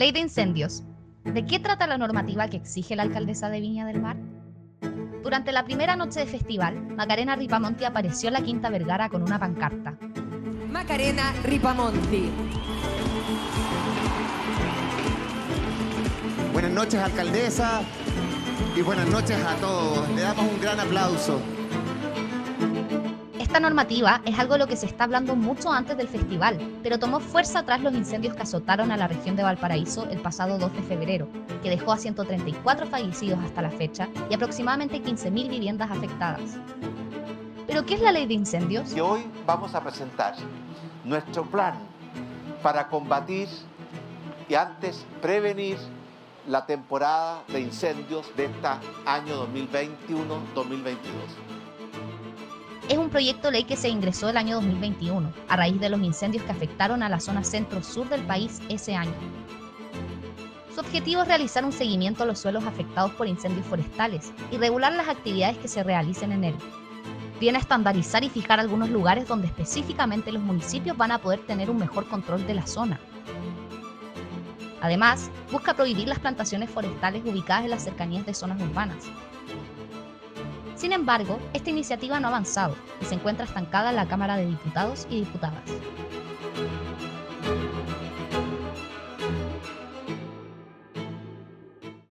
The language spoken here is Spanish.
Ley de incendios. ¿De qué trata la normativa que exige la alcaldesa de Viña del Mar? Durante la primera noche de festival, Macarena Ripamonti apareció en la Quinta Vergara con una pancarta. Macarena Ripamonti. Buenas noches, alcaldesa, y buenas noches a todos. Le damos un gran aplauso. Esta normativa es algo de lo que se está hablando mucho antes del festival, pero tomó fuerza tras los incendios que azotaron a la región de Valparaíso el pasado 2 de febrero, que dejó a 134 fallecidos hasta la fecha y aproximadamente 15.000 viviendas afectadas. ¿Pero qué es la ley de incendios? Y hoy vamos a presentar nuestro plan para combatir y antes prevenir la temporada de incendios de este año 2021-2022 es un proyecto ley que se ingresó el año 2021, a raíz de los incendios que afectaron a la zona centro-sur del país ese año. Su objetivo es realizar un seguimiento a los suelos afectados por incendios forestales y regular las actividades que se realicen en él. Viene a estandarizar y fijar algunos lugares donde específicamente los municipios van a poder tener un mejor control de la zona. Además, busca prohibir las plantaciones forestales ubicadas en las cercanías de zonas urbanas, sin embargo, esta iniciativa no ha avanzado y se encuentra estancada en la Cámara de Diputados y Diputadas.